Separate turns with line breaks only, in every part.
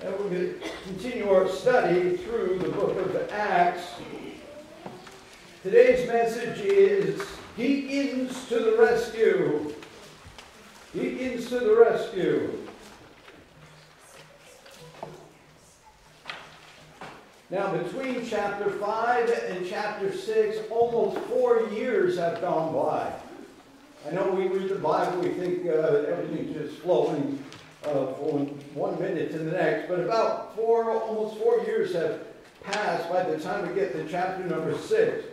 And we're going to continue our study through the book of Acts. Today's message is Deacons to the rescue. Deacons to the rescue. Now, between chapter 5 and chapter 6, almost four years have gone by. I know we read the Bible, we think uh, everything's just flowing uh, from one minute to the next, but about four, almost four years have passed by the time we get to chapter number 6.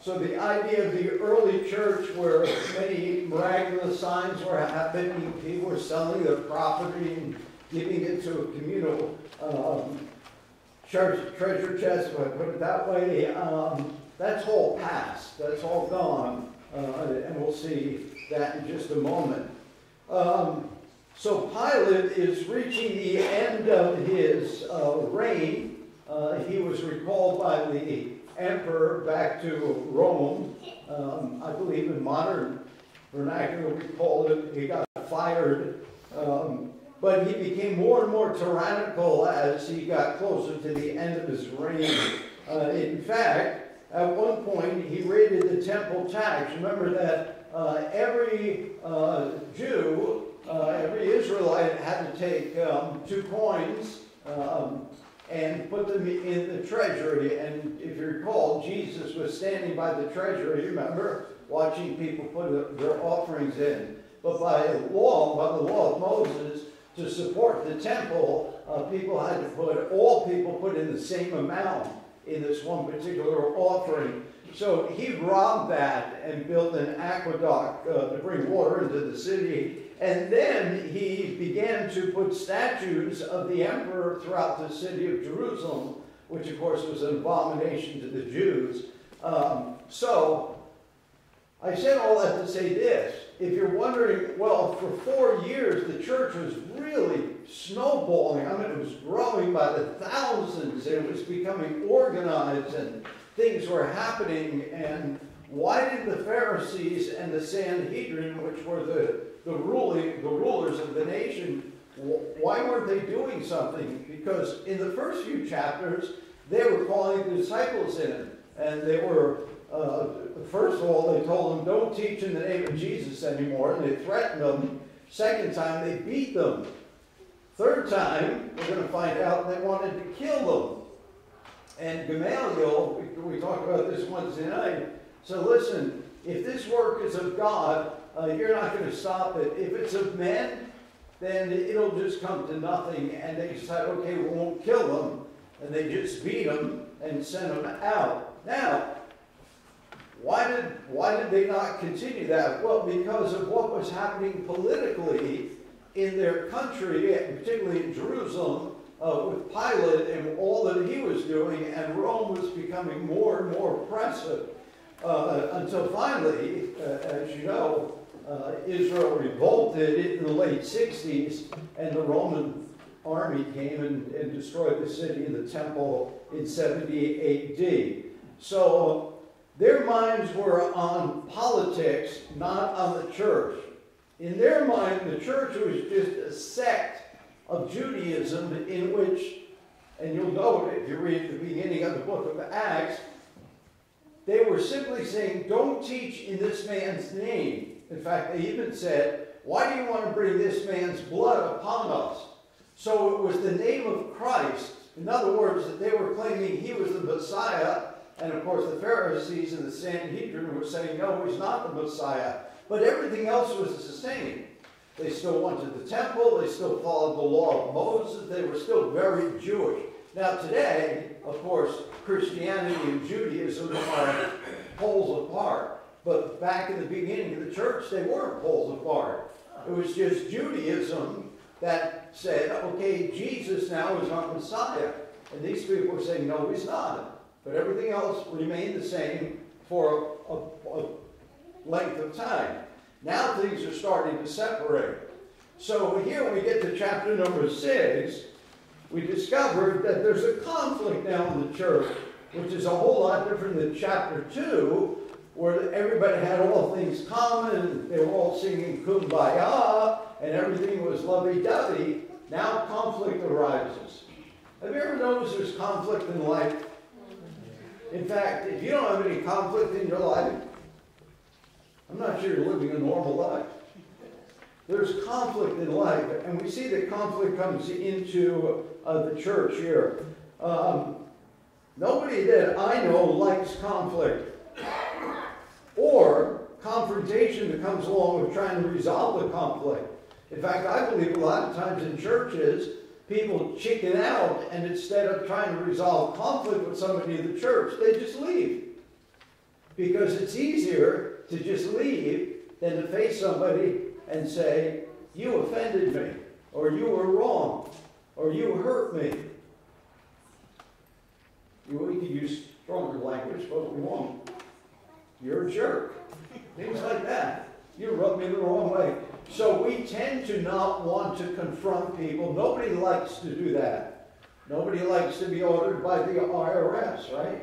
So the idea of the early church where many miraculous signs were happening, people were selling their property and giving it to a communal um, church treasure chest, if I put it that way, um, that's all past. That's all gone. Uh, and we'll see that in just a moment. Um, so Pilate is reaching the end of his uh, reign. Uh, he was recalled by the emperor back to Rome. Um, I believe in modern vernacular we call it, he got fired. Um, but he became more and more tyrannical as he got closer to the end of his reign. Uh, in fact, at one point, he raided the temple tax. Remember that uh, every uh, Jew, uh, every Israelite had to take um, two coins um, and put them in the treasury. And if you recall, Jesus was standing by the treasury, You remember, watching people put their offerings in. But by law, by the law of Moses, to support the temple, uh, people had to put, all people put in the same amount in this one particular offering. So he robbed that and built an aqueduct uh, to bring water into the city. And then he began to put statues of the emperor throughout the city of Jerusalem, which of course was an abomination to the Jews. Um, so I said all that to say this if you're wondering, well, for four years the church was really snowballing. I mean, it was growing by the thousands. It was becoming organized and things were happening. And why did the Pharisees and the Sanhedrin, which were the, the, ruling, the rulers of the nation, why weren't they doing something? Because in the first few chapters, they were calling the disciples in, and they were uh, first of all, they told them, don't teach in the name of Jesus anymore, and they threatened them. Second time, they beat them. Third time, we're going to find out they wanted to kill them. And Gamaliel, we, we talked about this Wednesday night, so listen, if this work is of God, uh, you're not going to stop it. If it's of men, then it'll just come to nothing. And they decide, okay, we won't kill them. And they just beat them and sent them out. Now, why did, why did they not continue that? Well, because of what was happening politically in their country, particularly in Jerusalem, uh, with Pilate and all that he was doing, and Rome was becoming more and more oppressive. Uh, until finally, uh, as you know, uh, Israel revolted in the late 60s, and the Roman army came and, and destroyed the city and the temple in 70 AD. So their minds were on politics, not on the church. In their mind, the church was just a sect of Judaism in which, and you'll note if you read the beginning of the book of Acts, they were simply saying, don't teach in this man's name. In fact, they even said, why do you want to bring this man's blood upon us? So it was the name of Christ. In other words, that they were claiming he was the Messiah and of course, the Pharisees and the Sanhedrin were saying, no, he's not the Messiah. But everything else was the same. They still went to the temple. They still followed the law of Moses. They were still very Jewish. Now, today, of course, Christianity and Judaism are poles apart. But back in the beginning of the church, they weren't pulled apart. It was just Judaism that said, okay, Jesus now is our Messiah. And these people were saying, no, he's not but everything else remained the same for a, a, a length of time. Now things are starting to separate. So here we get to chapter number six. We discovered that there's a conflict now in the church, which is a whole lot different than chapter two, where everybody had all things common, and they were all singing kumbaya, and everything was lovey-dovey, now conflict arises. Have you ever noticed there's conflict in life? In fact, if you don't have any conflict in your life, I'm not sure you're living a normal life. There's conflict in life, and we see that conflict comes into uh, the church here. Um, nobody that I know likes conflict or confrontation that comes along with trying to resolve the conflict. In fact, I believe a lot of times in churches, people chicken out and instead of trying to resolve conflict with somebody in the church, they just leave. Because it's easier to just leave than to face somebody and say, You offended me, or you were wrong, or you hurt me. We could use stronger language, but we won't. You're a jerk. Things like that. You rubbed me the wrong way. So we tend to not want to confront people. Nobody likes to do that. Nobody likes to be ordered by the IRS, right?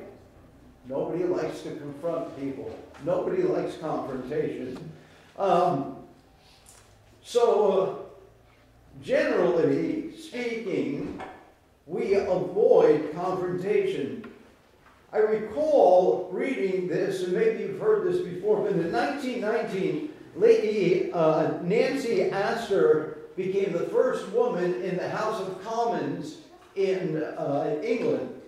Nobody likes to confront people. Nobody likes confrontation. Um, so, uh, generally speaking, we avoid confrontation. I recall reading this, and maybe you've heard this before, but in 1919, Lady uh, Nancy Astor became the first woman in the House of Commons in uh, England.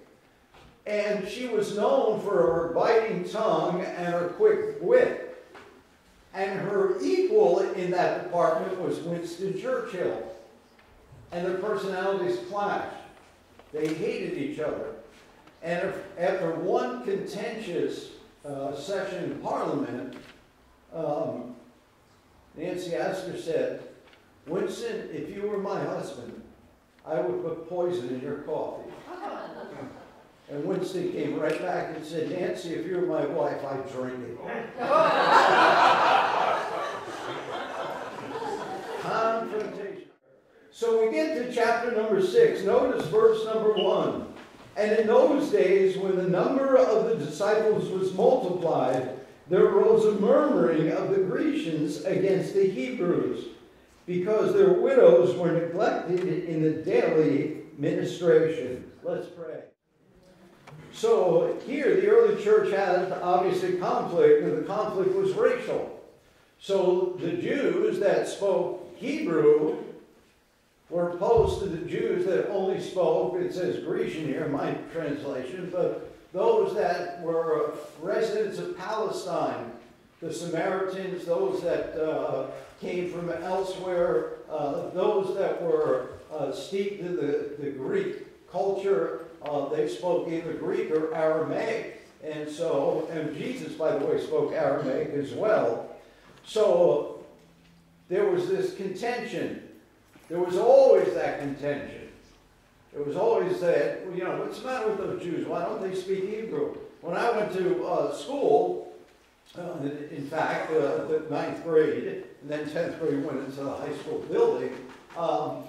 And she was known for her biting tongue and her quick wit. And her equal in that department was Winston Churchill. And their personalities clashed. They hated each other. And after one contentious uh, session in Parliament, um, Nancy Astor said, Winston, if you were my husband, I would put poison in your coffee. And Winston came right back and said, Nancy, if you were my wife, I'd drink it. Confrontation. So we get to chapter number six. Notice verse number one. And in those days, when the number of the disciples was multiplied, there arose a murmuring of the Grecians against the Hebrews, because their widows were neglected in the daily ministration. Let's pray. So here, the early church had obviously conflict, and the conflict was racial. So the Jews that spoke Hebrew were opposed to the Jews that only spoke, it says Grecian here in my translation, but those that were residents of Palestine, the Samaritans, those that uh, came from elsewhere, uh, those that were uh, steeped in the, the Greek culture, uh, they spoke either Greek or Aramaic. And so, and Jesus, by the way, spoke Aramaic as well. So there was this contention. There was always that contention. It was always that, you know, what's the matter with those Jews? Why don't they speak Hebrew? When I went to uh, school, uh, in fact, uh, the ninth grade, and then 10th grade went into the high school building, um,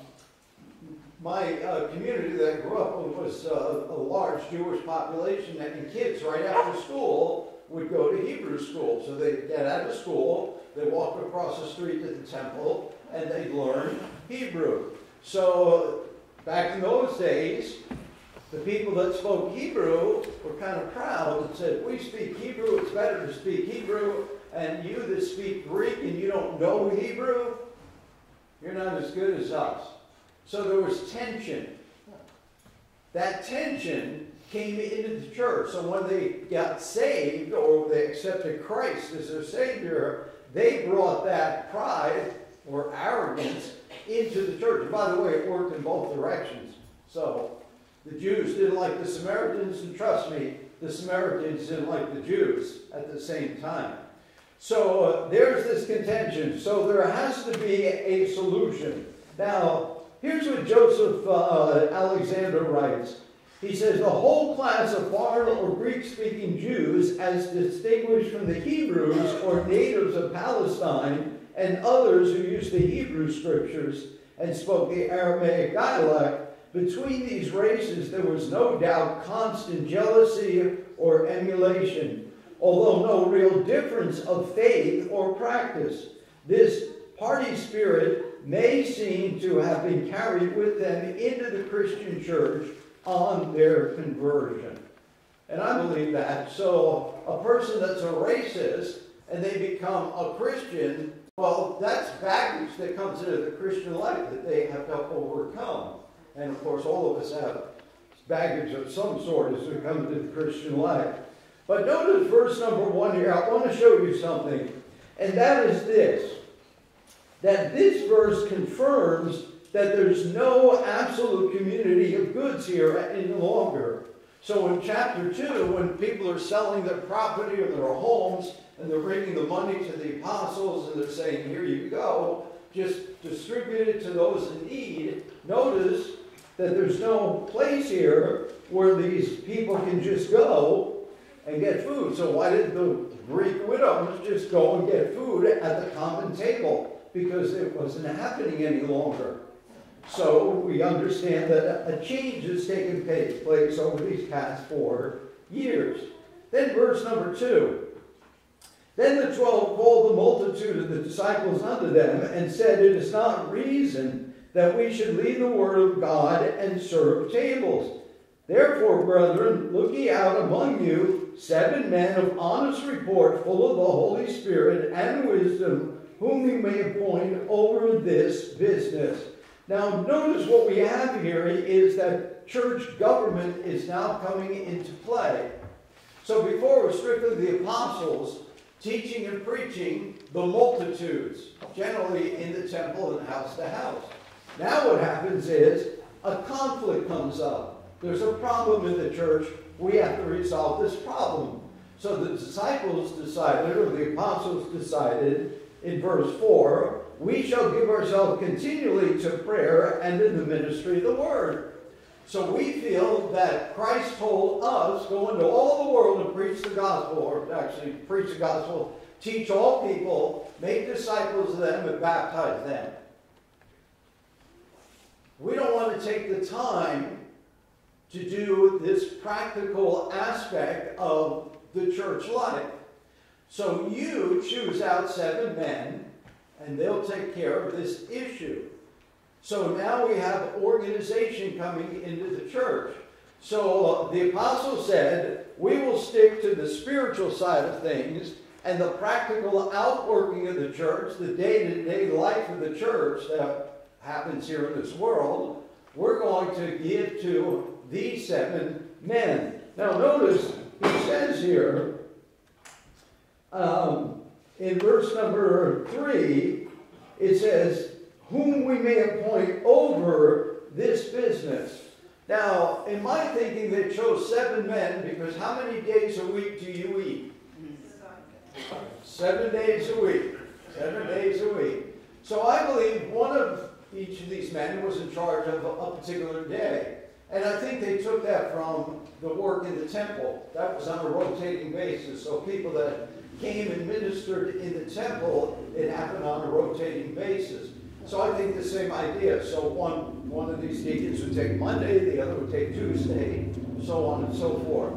my uh, community that I grew up was uh, a large Jewish population, and kids right after school would go to Hebrew school. So they'd get out of school, they'd walk across the street to the temple, and they'd learn Hebrew. So Back in those days, the people that spoke Hebrew were kind of proud and said, We speak Hebrew, it's better to speak Hebrew, and you that speak Greek and you don't know Hebrew, you're not as good as us. So there was tension. That tension came into the church. So when they got saved or they accepted Christ as their Savior, they brought that pride or arrogance into the church. And by the way, it worked in both directions. So the Jews didn't like the Samaritans, and trust me, the Samaritans didn't like the Jews at the same time. So uh, there's this contention. So there has to be a solution. Now, here's what Joseph uh, Alexander writes. He says, the whole class of foreign or Greek-speaking Jews, as distinguished from the Hebrews or natives of Palestine, and others who used the Hebrew scriptures and spoke the Aramaic dialect, between these races there was no doubt constant jealousy or emulation. although no real difference of faith or practice. This party spirit may seem to have been carried with them into the Christian church on their conversion. And I believe that. So a person that's a racist and they become a Christian, well, that's baggage that comes into the Christian life that they have to overcome. And of course, all of us have baggage of some sort as we come into the Christian life. But notice verse number one here. I want to show you something. And that is this that this verse confirms that there's no absolute community of goods here any longer. So in chapter 2, when people are selling their property or their homes, and they're bringing the money to the apostles, and they're saying, Here you go, just distribute it to those in need, notice that there's no place here where these people can just go and get food. So why didn't the Greek widows just go and get food at the common table? Because it wasn't happening any longer. So we understand that a change has taken place over these past four years. Then verse number two. Then the twelve called the multitude of the disciples unto them and said, It is not reason that we should leave the word of God and serve tables. Therefore, brethren, look ye out among you seven men of honest report, full of the Holy Spirit and wisdom, whom we may appoint over this business. Now, notice what we have here is that church government is now coming into play. So before it was strictly the apostles teaching and preaching the multitudes, generally in the temple and house to house. Now what happens is a conflict comes up. There's a problem in the church. We have to resolve this problem. So the disciples decided, or the apostles decided, in verse 4, we shall give ourselves continually to prayer and in the ministry of the word. So we feel that Christ told us, go into all the world and preach the gospel, or actually preach the gospel, teach all people, make disciples of them, and baptize them. We don't want to take the time to do this practical aspect of the church life. So you choose out seven men, and they'll take care of this issue. So now we have organization coming into the church. So uh, the apostle said, we will stick to the spiritual side of things and the practical outworking of the church, the day-to-day life of the church that happens here in this world, we're going to give to these seven men. Now notice, he says here, um, in verse number three, it says, whom we may appoint over this business. Now, in my thinking, they chose seven men because how many days a week do you eat? Seven days a week. Seven days a week. So I believe one of each of these men was in charge of a, particular day. And I think they took that from the work in the temple. That was on a rotating basis. So people that came and ministered in the temple, it happened on a rotating basis. So I think the same idea. So one, one of these deacons would take Monday, the other would take Tuesday, so on and so forth.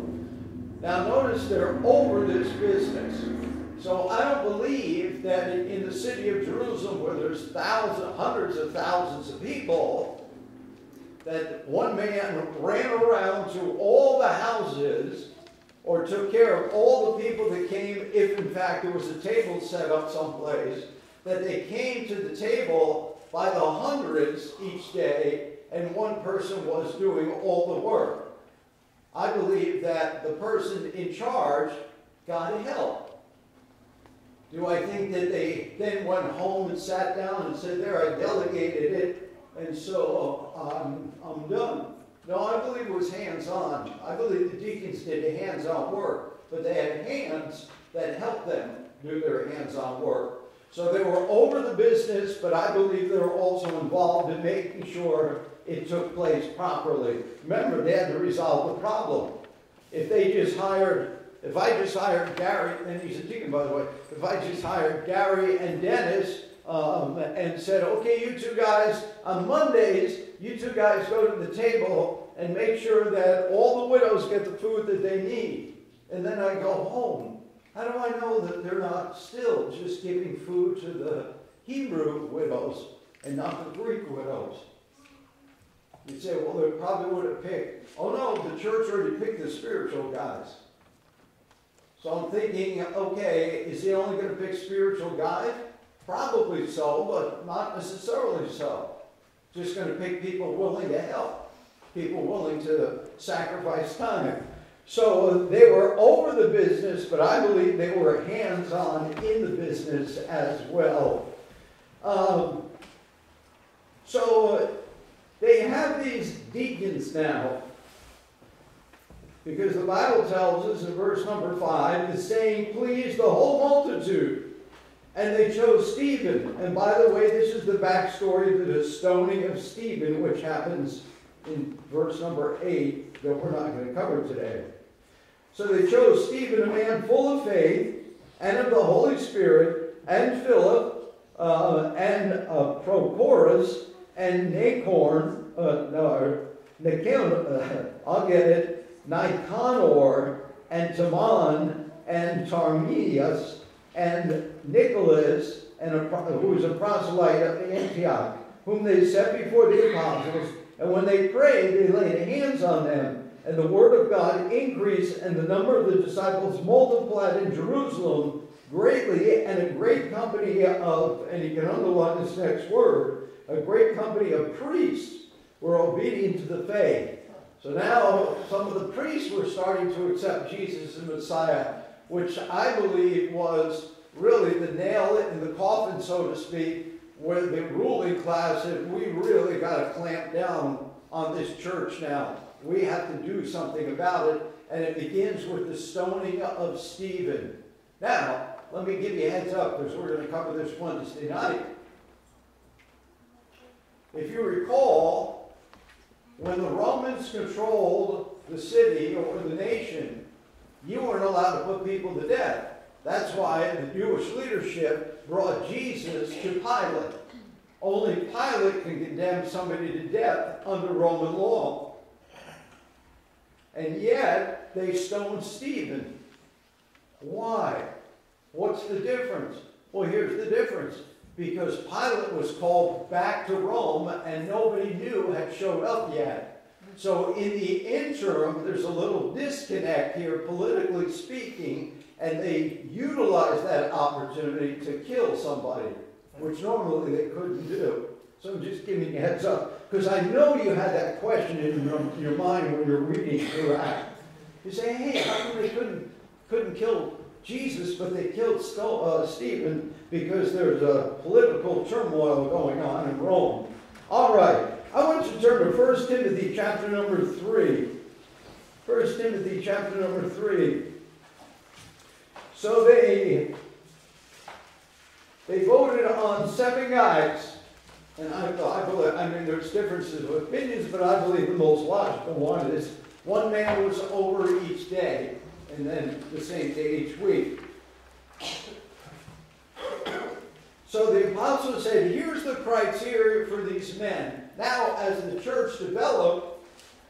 Now notice they're over this business. So I don't believe that in the city of Jerusalem, where there's thousands, hundreds of thousands of people, that one man ran around to all the houses or took care of all the people that came, if in fact there was a table set up someplace, that they came to the table by the hundreds each day, and one person was doing all the work. I believe that the person in charge got help. Do I think that they then went home and sat down and said, There, I delegated it, and so um, I'm done? No, I believe it was hands on. I believe the deacons did hands on work, but they had hands that helped them do their hands on work. So they were over the business, but I believe they were also involved in making sure it took place properly. Remember, they had to resolve the problem. If they just hired, if I just hired Gary, and he's a deacon by the way, if I just hired Gary and Dennis um, and said, okay, you two guys, on Mondays, you two guys go to the table and make sure that all the widows get the food that they need. And then I go home. How do I know that they're not still just giving food to the Hebrew widows and not the Greek widows? You say, well, they probably would have picked. Oh no, the church already picked the spiritual guys. So I'm thinking, okay, is he only going to pick spiritual guys? Probably so, but not necessarily so. Just going to pick people willing to help, people willing to sacrifice time. So they were over the business, but I believe they were hands on in the business as well. Um, so they have these deacons now. Because the Bible tells us in verse number 5, the saying pleased the whole multitude. And they chose Stephen. And by the way, this is the backstory to the stoning of Stephen, which happens in verse number 8 that we're not going to cover today. So they chose Stephen, a man full of faith and of the Holy Spirit, and Philip, uh, and uh, Prochorus, and Nacorn, uh, no, Nicanor, uh, I'll get it, Nicanor, and Timon, and Tarmias, and Nicholas, and a, who was a proselyte of Antioch, whom they set before the apostles. And when they prayed, they laid hands on them. And the word of God increased, and the number of the disciples multiplied in Jerusalem greatly, and a great company of, and you can underline this next word, a great company of priests were obedient to the faith. So now some of the priests were starting to accept Jesus as Messiah, which I believe was really the nail in the coffin, so to speak, where the ruling class said, we really got to clamp down on this church now. We have to do something about it. And it begins with the stoning of Stephen. Now, let me give you a heads up because we're going to cover this Wednesday night. If you recall, when the Romans controlled the city or the nation, you weren't allowed to put people to death. That's why the Jewish leadership brought Jesus to Pilate. Only Pilate can condemn somebody to death under Roman law. And yet, they stoned Stephen. Why? What's the difference? Well, here's the difference because Pilate was called back to Rome and nobody new had showed up yet. So in the interim, there's a little disconnect here, politically speaking, and they utilized that opportunity to kill somebody, which normally they couldn't do. So just giving you a heads up, because I know you had that question in your, your mind when you're reading through Acts. You say, hey, how come they couldn't, couldn't kill Jesus, but they killed uh, Stephen because there's a political turmoil going on in Rome. All right, I want you to turn to 1 Timothy chapter number 3. 1 Timothy chapter number 3. So they they voted on seven guys, and I, I believe I mean there's differences of opinions, but I believe the most logical one is one man was over each day and then the same day each week. So the apostle said, here's the criteria for these men. Now, as the church developed,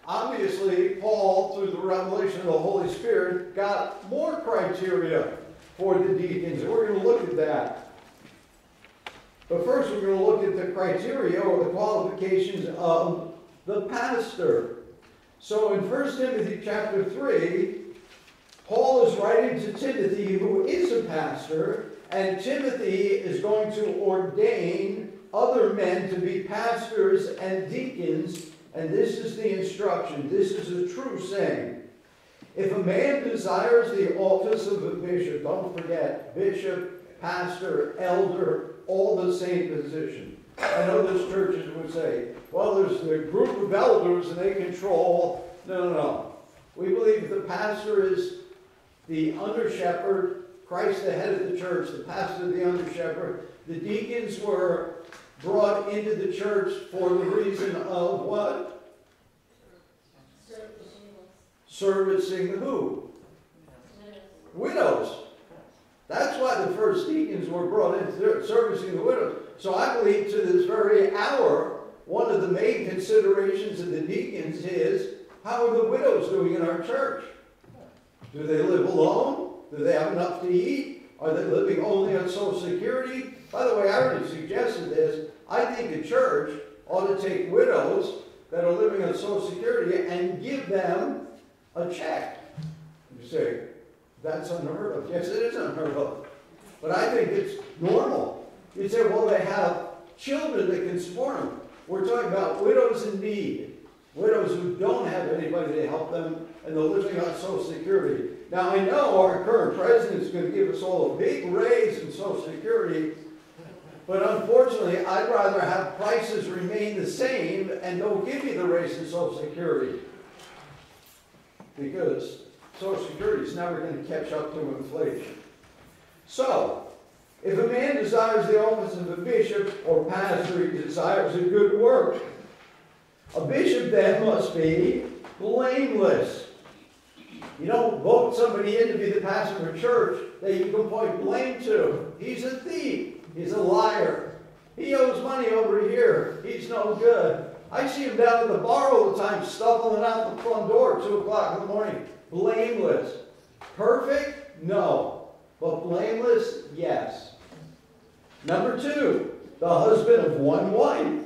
obviously Paul, through the revelation of the Holy Spirit, got more criteria for the deacons. We're going to look at that. But first, we're going to look at the criteria or the qualifications of the pastor. So in 1 Timothy chapter 3, Paul is writing to Timothy, who is a pastor, and Timothy is going to ordain other men to be pastors and deacons, and this is the instruction. This is a true saying. If a man desires the office of a bishop, don't forget, bishop, pastor, elder, all the same position. I know those churches would say, well, there's the group of elders and they control. No, no, no. We believe the pastor is the under shepherd, Christ the head of the church, the pastor the under shepherd. The deacons were brought into the church for the reason of what? Servicing who? Widows. That's why the first deacons were brought into servicing the widows. So I believe to this very hour, one of the main considerations of the deacons is how are the widows doing in our church? Do they live alone? Do they have enough to eat? Are they living only on Social Security? By the way, I already suggested this. I think the church ought to take widows that are living on Social Security and give them a check. You say, that's unheard of. Yes, it is unheard of. But I think it's normal. You say, well, they have children that can support them. We're talking about widows in need, widows who don't have anybody to help them, and they're living on Social Security. Now, I know our current president is going to give us all a big raise in Social Security, but unfortunately, I'd rather have prices remain the same and don't give you the raise in Social Security. Because Social Security is never going to catch up to inflation. So, if a man desires the office of a bishop or pastor, he desires a good work. A bishop then must be blameless. You don't vote somebody in to be the pastor of a church that you can point blame to. He's a thief. He's a liar. He owes money over here. He's no good. I see him down at the bar all the time, stumbling out the front door at 2 o'clock in the morning. Blameless. Perfect? No. But blameless? Yes. Number two, the husband of one wife.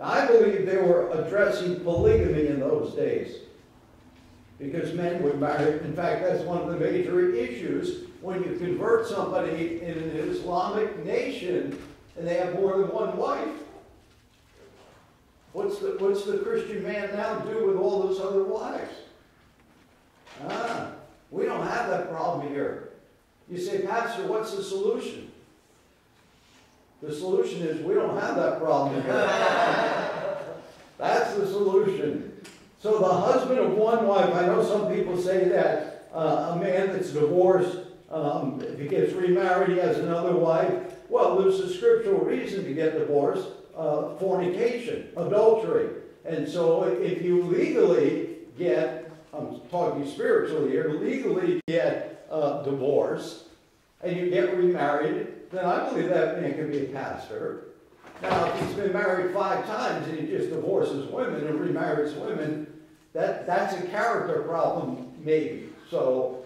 I believe they were addressing polygamy in those days because men would marry. In fact, that's one of the major issues when you convert somebody in an Islamic nation and they have more than one wife. What's the, what's the Christian man now do with all those other wives? Ah, we don't have that problem here. You say, Pastor, what's the solution? The solution is we don't have that problem here. That's the solution. So the husband of one wife, I know some people say that uh, a man that's divorced, um, if he gets remarried, he has another wife. Well, there's a scriptural reason to get divorced, uh, fornication, adultery. And so if you legally get, I'm talking spiritually here, legally get uh, divorced and you get remarried, then I believe that man can be a pastor. Now, if he's been married five times and he just divorces women and remarries women, that, that's a character problem, maybe. So,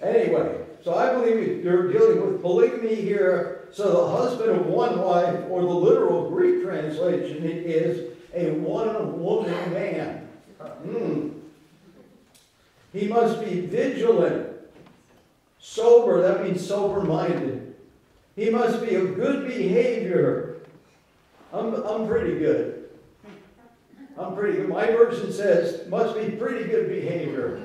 anyway, so I believe you're dealing with polygamy here. So the husband of one wife, or the literal Greek translation is a one-woman man. Mm. He must be vigilant, sober, that means sober-minded. He must be of good behavior. I'm, I'm pretty good. I'm pretty good. My version says, must be pretty good behavior.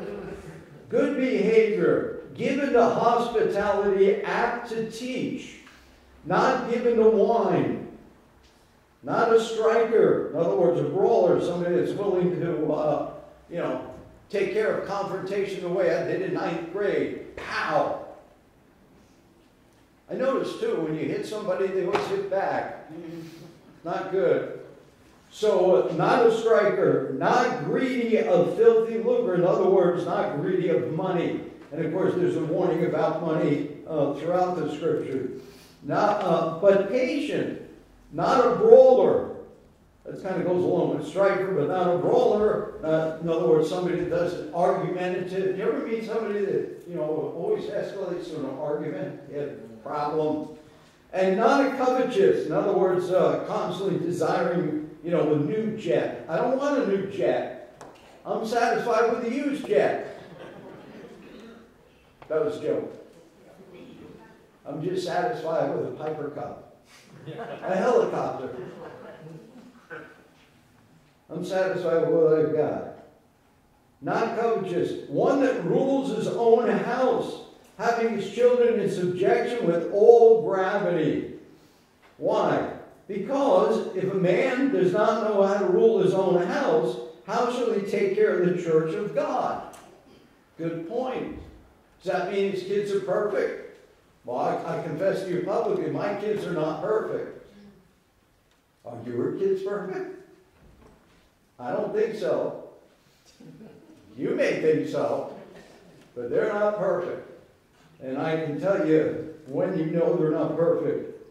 Good behavior, given to hospitality, apt to teach, not given to wine, not a striker. In other words, a brawler, somebody that's willing to, uh, you know, take care of confrontation the way I did in ninth grade. Pow! I noticed too, when you hit somebody, they always hit back. Not good. So, uh, not a striker, not greedy of filthy lucre. In other words, not greedy of money. And of course, there's a warning about money uh, throughout the scripture. Not, uh, but patient, not a brawler. That kind of goes along with a striker, but not a brawler. In other words, somebody that does argumentative. You ever meet somebody that you know always escalates to an argument? You have a problem. And not a covetous. In other words, uh, constantly desiring you know, a new jet. I don't want a new jet. I'm satisfied with a used jet. That was a joke. I'm just satisfied with a Piper Cub, a helicopter. I'm satisfied with what I've got. Not covetous, one that rules his own house, having his children in subjection with all gravity. Why? Because if a man does not know how to rule his own house, how shall he take care of the church of God? Good point. Does that mean his kids are perfect? Well, I, I confess to you publicly, my kids are not perfect. Are your kids perfect? I don't think so. You may think so, but they're not perfect. And I can tell you, when you know they're not perfect,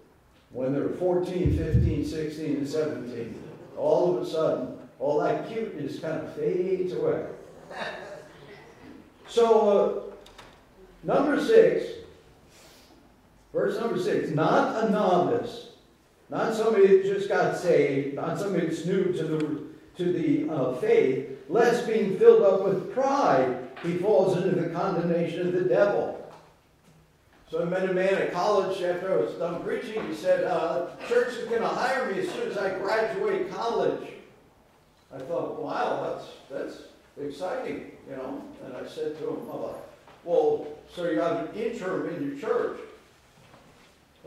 when they're 14, 15, 16, and 17, all of a sudden, all that cuteness kind of fades away. So, uh, Number six, verse number six, not a novice, not somebody that just got saved, not somebody that's new to the, to the uh, faith, lest being filled up with pride, he falls into the condemnation of the devil. So I met a man at college after I was done preaching. He said, uh, church is going to hire me as soon as I graduate college. I thought, wow, that's, that's exciting, you know. And I said to him, uh, well, so you have an interim in your church.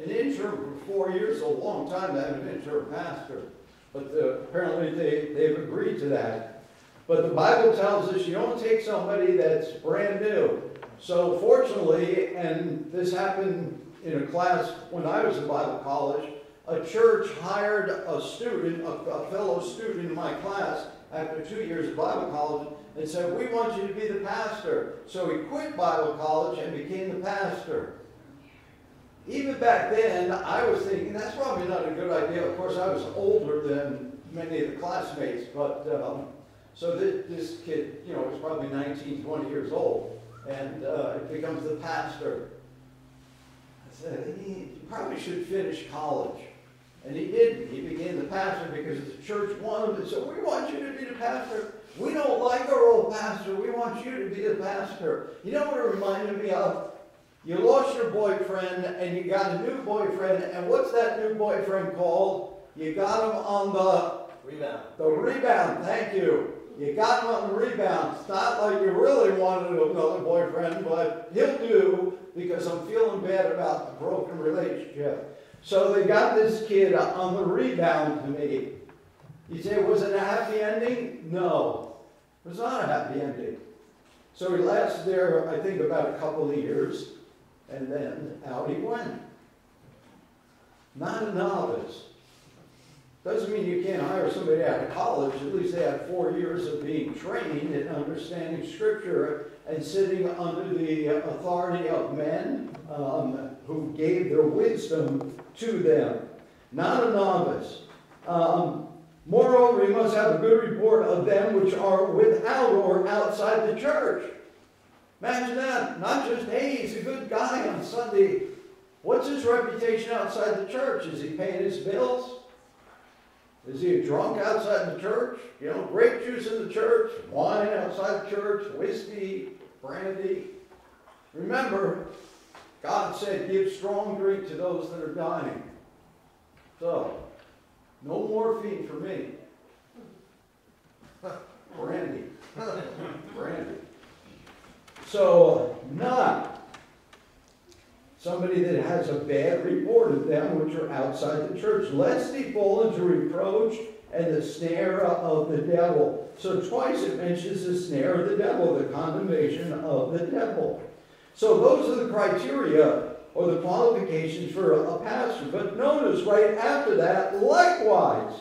An interim for four years is a long time to have an interim pastor. But uh, apparently they, they've agreed to that. But the Bible tells us you don't take somebody that's brand new. So fortunately, and this happened in a class when I was in Bible college, a church hired a student, a, a fellow student in my class, after two years of Bible college, and said, we want you to be the pastor. So he quit Bible college and became the pastor. Even back then, I was thinking, that's probably not a good idea. Of course, I was older than many of the classmates, but um, so this, this, kid, you know, was probably 19, 20 years old, and uh, becomes the pastor. I said, he probably should finish college. And he didn't. He became the pastor because the church wanted him. So we want you to be the pastor. We don't like our old pastor. We want you to be the pastor. You know what it reminded me of? You lost your boyfriend and you got a new boyfriend. And what's that new boyfriend called? You got him on the
rebound.
The rebound. Thank you. You got him on the rebound. It's not like you really wanted another boyfriend, but he'll do because I'm feeling bad about the broken relationship. So they got this kid on the rebound to me. You say, was it a happy ending? No, it was not a happy ending. So he lasted there, I think, about a couple of years, and then out he went. Not a novice. Doesn't mean you can't hire somebody out of college. At least they have four years of being trained in understanding Scripture and sitting under the authority of men um, who gave their wisdom to them. Not a novice. Um, moreover, he must have a good report of them which are without or outside the church. Imagine that. Not just, hey, he's a good guy on Sunday. What's his reputation outside the church? Is he paying his bills? Is he a drunk outside the church? You know, grape juice in the church, wine outside the church, whiskey, brandy. Remember, God said, give strong drink to those that are dying. So, no morphine for me. brandy. brandy. So, not somebody that has a bad report of them which are outside the church, lest he fall into reproach and the snare of the devil. So twice it mentions the snare of the devil, the condemnation of the devil. So those are the criteria or the qualifications for a pastor. But notice right after that, likewise,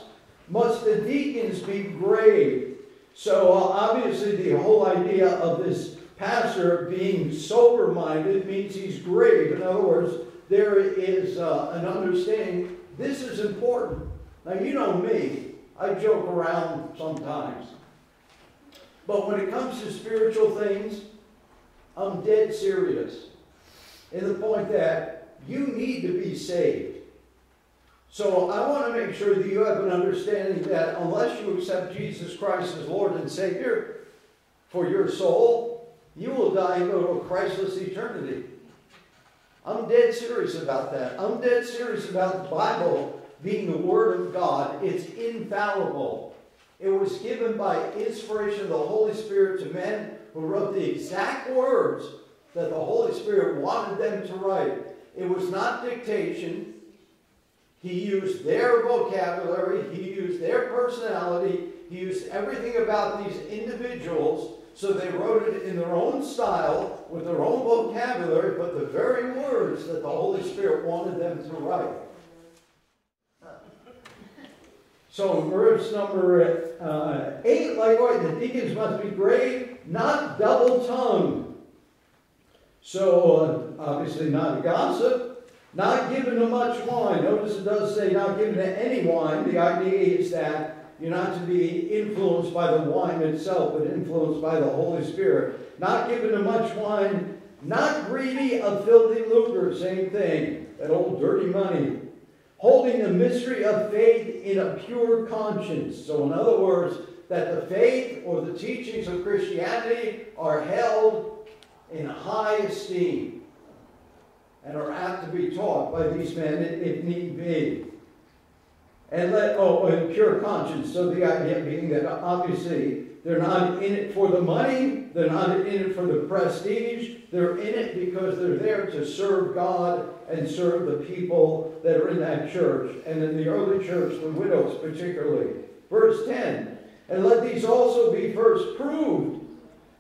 must the deacons be grave. So uh, obviously the whole idea of this pastor being sober minded means he's grave. In other words, there is uh, an understanding this is important. Now, you know me, I joke around sometimes. But when it comes to spiritual things, I'm dead serious. In the point that you need to be saved. So I want to make sure that you have an understanding that unless you accept Jesus Christ as Lord and Savior for your soul, you will die and go to a Christless eternity. I'm dead serious about that. I'm dead serious about the Bible being the Word of God. It's infallible. It was given by inspiration of the Holy Spirit to men who wrote the exact words that the Holy Spirit wanted them to write. It was not dictation. He used their vocabulary, he used their personality, he used everything about these individuals so they wrote it in their own style, with their own vocabulary, but the very words that the Holy Spirit wanted them to write. So verse number uh, 8, likewise, the deacons must be grave, not double-tongued. So uh, obviously not a gossip, not given to much wine. Notice it does say not given to any wine. The idea is that you're not to be influenced by the wine itself, but influenced by the Holy Spirit. Not given to much wine, Not greedy of filthy lucre, same thing, that old dirty money. Holding the mystery of faith in a pure conscience. So, in other words, that the faith or the teachings of Christianity are held in high esteem and are apt to be taught by these men if need be. And let, oh, pure conscience. So the idea being that obviously they're not in it for the money, they're not in it for the prestige, they're in it because they're there to serve God and serve the people that are in that church. And in the early church, the widows particularly. Verse 10 And let these also be first proved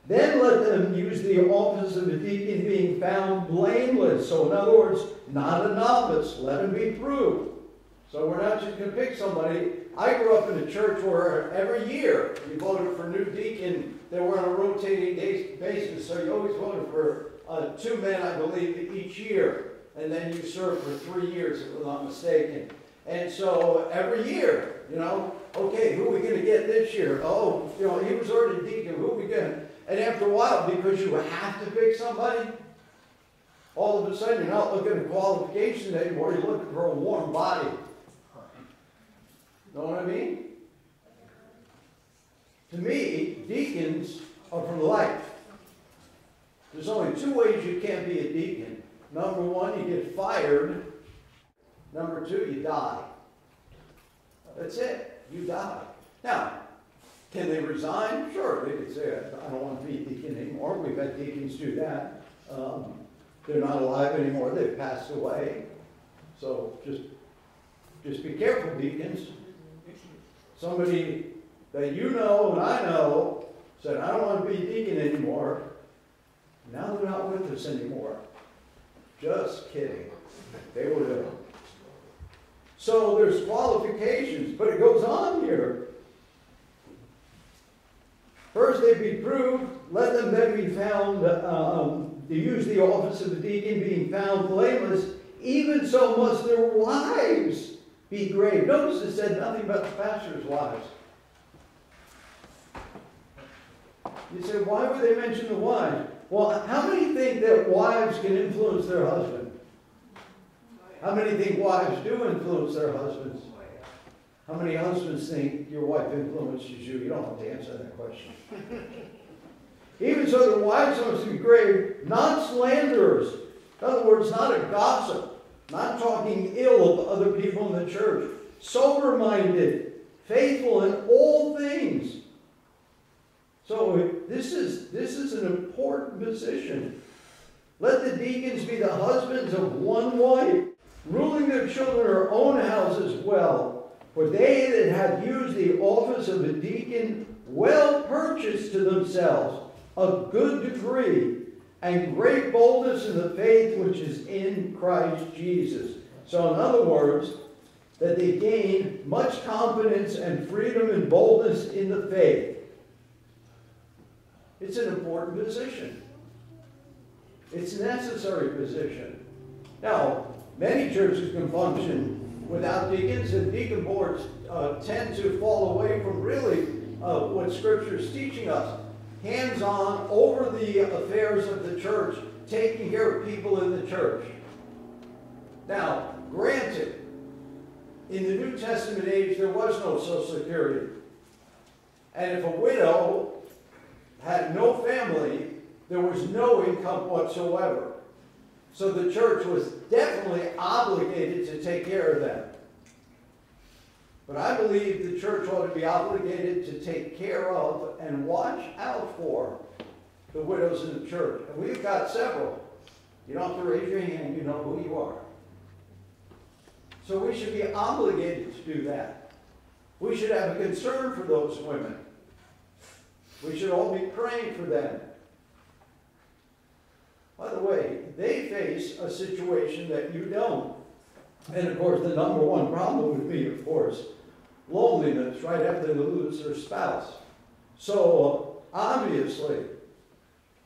then let them use the office of a deacon being found blameless. So, in other words, not a novice. Let him be proved. So, we're not just going to pick somebody. I grew up in a church where every year you voted for a new deacon. They were on a rotating basis, so you always voted for uh, two men, I believe, each year. And then you served for three years, if I'm not mistaken. And so every year, you know, okay, who are we going to get this year? Oh, you know, he was already deacon. Who are we going and after a while, because you have to pick somebody, all of a sudden you're not looking at qualifications anymore, you're looking for a warm body. Know what I mean? To me, deacons are for life. There's only two ways you can't be a deacon. Number one, you get fired. Number two, you die. That's it. You die. Now, can they resign? Sure, they could say, I don't want to be a deacon anymore. We've had deacons do that. Um, they're not alive anymore. They've passed away. So just, just be careful, deacons. Somebody that you know and I know said, I don't want to be deacon anymore. Now they're not with us anymore. Just kidding. They were there. So there's qualifications, but it goes on here. First they be proved, let them then be found, um, to use the office of the deacon, being found blameless, even so must their wives be grave. Notice it said nothing about the pastor's wives. You say, why would they mention the wives? Well, how many think that wives can influence their husband? How many think wives do influence their husbands? How many husbands think your wife influences you? You don't have to answer that question. Even so, the wives must be grave, not slanderers. In other words, not a gossip, not talking ill of other people in the church. Sober minded, faithful in all things. So this is this is an important position. Let the deacons be the husbands of one wife, ruling their children their own houses well for they that have used the office of a deacon well purchased to themselves a good degree and great boldness in the faith which is in Christ Jesus. So, in other words, that they gain much confidence and freedom and boldness in the faith. It's an important position. It's a necessary position. Now, many churches can function without deacons, and deacon boards uh, tend to fall away from really uh, what Scripture is teaching us. Hands on over the affairs of the church, taking care of people in the church. Now, granted, in the New Testament age, there was no Social Security. And if a widow had no family, there was no income whatsoever. So the church was definitely obligated to take care of them. But I believe the church ought to be obligated to take care of and watch out for the widows in the church. And we've got several. You don't have to raise your hand, you know who you are. So we should be obligated to do that. We should have a concern for those women. We should all be praying for them. By the way, they face a situation that you don't. And of course, the number one problem would be, of course, loneliness right after they lose their spouse. So, obviously,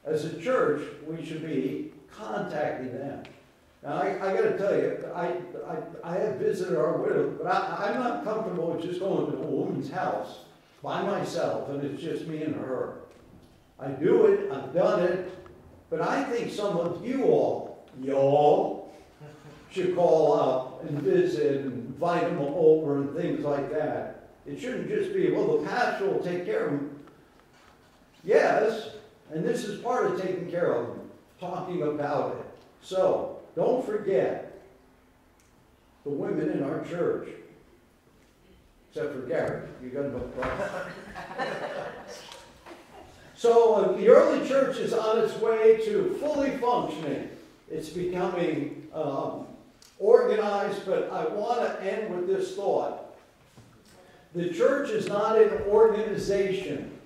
as a church, we should be contacting them. Now, I, I got to tell you, I, I, I have visited our widow, but I, I'm not comfortable with just going to a woman's house by myself, and it's just me and her. I do it, I've done it, But I think some of you all, y'all, should call up and visit and invite them over and things like that. It shouldn't just be, well, the pastor will take care of them. Yes, and this is part of taking care of them, talking about it. So, don't forget the women in our church. Except for Gary, you got no problem. so uh, the early church is on its way to fully functioning. It's becoming um, organized, but I want to end with this thought. The church is not an organization,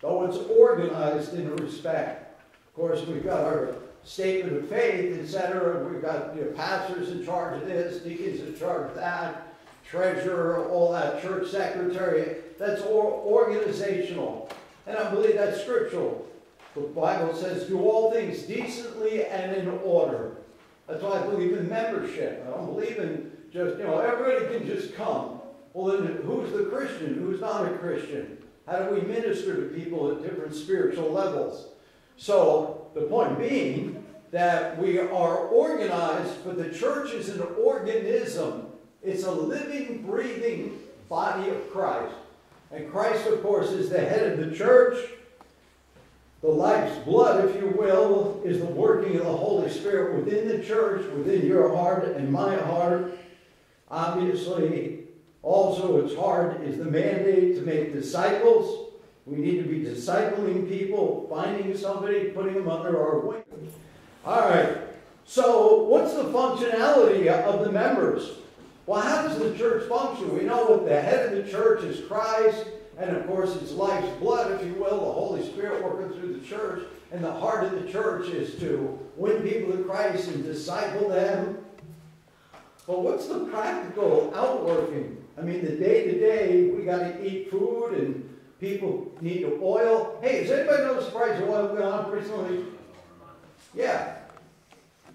though it's organized in respect. Of course, we've got our statement of faith, etc. We've got you know, pastors in charge of this, deacons in charge of that, treasurer, all that, church secretary. That's organizational. And I believe that's scriptural. The Bible says, do all things decently and in order. That's why I believe in membership. I don't believe in just, you know, everybody can just come. Well, then who's the Christian? Who's not a Christian? How do we minister to people at different spiritual levels? So, the point being that we are organized, but the church is an organism. It's a living, breathing body of Christ. And Christ, of course, is the head of the church. The life's blood, if you will, is the working of the Holy Spirit within the church, within your heart and my heart. Obviously, also its heart is the mandate to make disciples. We need to be discipling people, finding somebody, putting them under our wing. All right. So, what's the functionality of the members? Well, how does the church function? We know that the head of the church is Christ. And of course, it's life's blood, if you will, the Holy Spirit working through the church. And the heart of the church is to win people to Christ and disciple them. But what's the practical outworking? I mean, the day to day, we got to eat food and people need oil. Hey, does anybody know the price of oil going on recently? Yeah.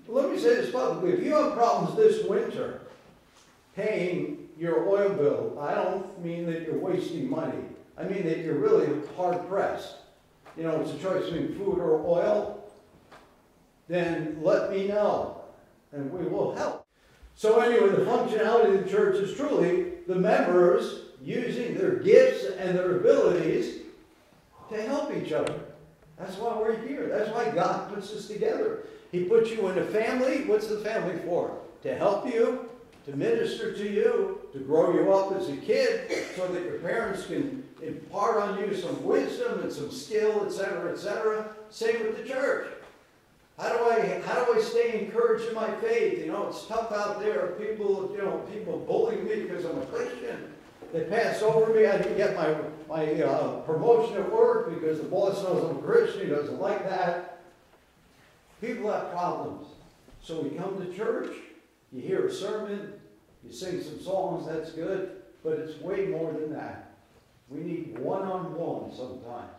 Let me say this publicly. If you have problems this winter paying your oil bill, I don't mean that you're wasting money. I mean that you're really hard pressed. You know, it's a choice between food or oil. Then let me know, and we will help. So anyway, the functionality of the church is truly the members using their gifts and their abilities to help each other. That's why we're here. That's why God puts us together. He puts you in a family. What's the family for? To help you, to minister to you, to grow you up as a kid, so that your parents can impart on you some wisdom and some skill, etc., etc. Same with the church. How do I how do I stay encouraged in my faith? You know, it's tough out there. People, you know, people bullying me because I'm a Christian. They pass over me. I didn't get my my uh, promotion at work because the boss knows I'm a Christian. He doesn't like that. People have problems. So we come to church. You hear a sermon. You sing some songs. That's good. But it's way more than that. We need one-on-one sometimes.